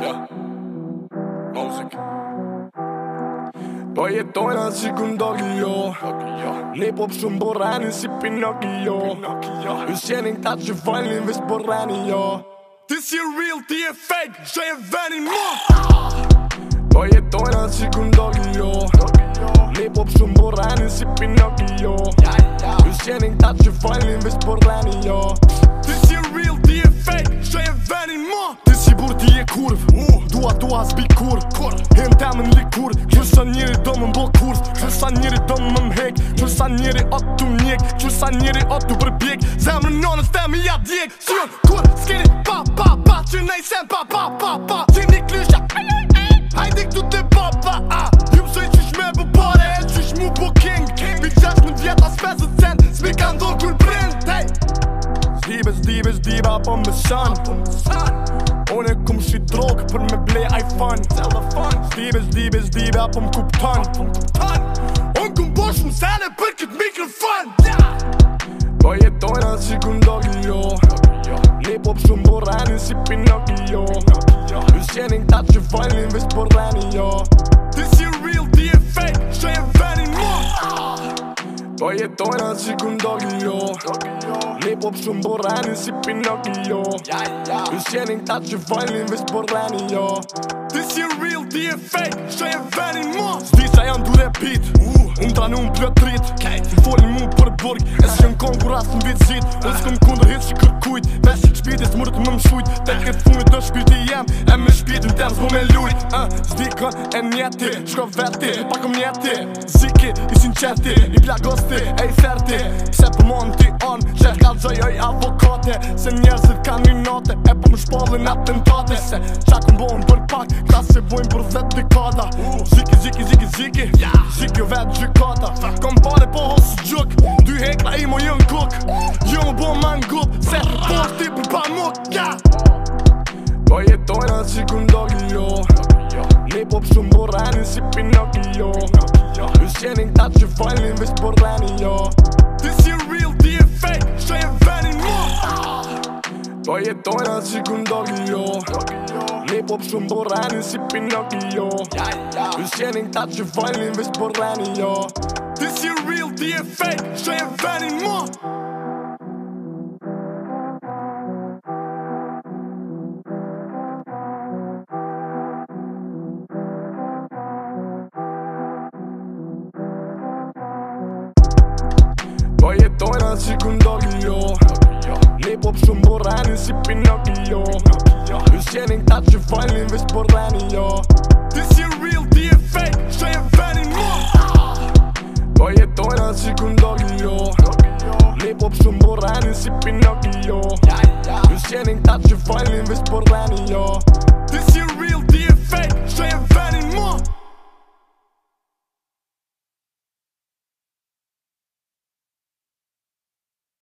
Yeah. Music. Po jetojna si kundokio Ne po për shumë borani si Pinokio Ushjeni këta që vojnë në vis borani jo Ti si real, ti e fake, që e veni mo Po jetojna si kundokio Ne po për shumë borani si Pinokio U këta që vojnë në vis borani jo Ti si real, ti fake, që e veni real, ti e fake, që e veni mo Burti e kurv uh, Dua dua zbi kur Kur Hem temë likur Qërsa njëri do më mbol kurz Qërsa njëri do më mhek Qërsa njëri atë të mjek Qërsa njëri atë të përbjek Zemrë në nënës të më jatë djek kur Skeni pa pa pa Që ne i sen pa pa pa pa Që një klysha Hajdi këtu të pa pa a Ju pësoj qysh me bu pare E qysh mu bu king Mi qesh më djetë as 50 cent Smi ka ndonë print Hey Zdibe zdibe zdibe apo më shan Apo më Unë e kumë shi për me ble iPhone Telefon Zdibe, zdibe, zdibe, apo më kupton Apo më kupton Unë kumë bosh më sene për këtë mikrofon yeah! Po jetojnë si kun Dogio Ne shumë borani si Pinocchio Nësë jenin ta që fajlin vis për po rani jo This is real, di e fake, shë e veni mo Po jetojnë atë si kun Ej po pëshumë do rani si Pinocchio Në jenin ta që vajlin vis për jo This is real, the effect, shë e veri mo Zdi sa janë dure pit, unë të anu në të rrit Në folin mu për burg, e shën kon kur asë në vizit Në së këm kondër hitë që kërkujt, vesh që shpiti së mërë të më më shujt Tek e fumit të shpiti jem, e me shpiti në temë zbo me lujt Zdi ah, kën e njeti, shko veti, pakëm njeti Ziki, qëti Një plagosti e i therti Pse për po mon t'i on Që ka gjojoj avokate Se njerëzit ka një note E për po më shpallin atentate Se qa këm bohën për pak Klasë se vojnë për vetë dikata Ziki, ziki, ziki, ziki Ziki jo vetë gjikata Kom pare po hosë gjuk Dy hekla i mo jën kuk Jo më bohën man gup Se Iranis, ik Pinocchio Dus jij denkt dat violin wist Borlanio This is real DFA, zij een very much. Toi je toi na secundario Lip op zo'n Boranis, ik Pinocchio Dus jij denkt dat violin wist Borlanio This is real DFA, zij een very much. Tojna si kundogio jo. Nipo për shumë për rrënin si për nokio Yshtë jenë në këtë shumë për rrënin vësë për po rrëni, jo This is real, the effect Së e venin më po Koje tojna si kundogio jo. Nipo për shumë për rrënin si për nokio Yshtë jenë në këtë shumë për rrënin vësë për po rrëni, jo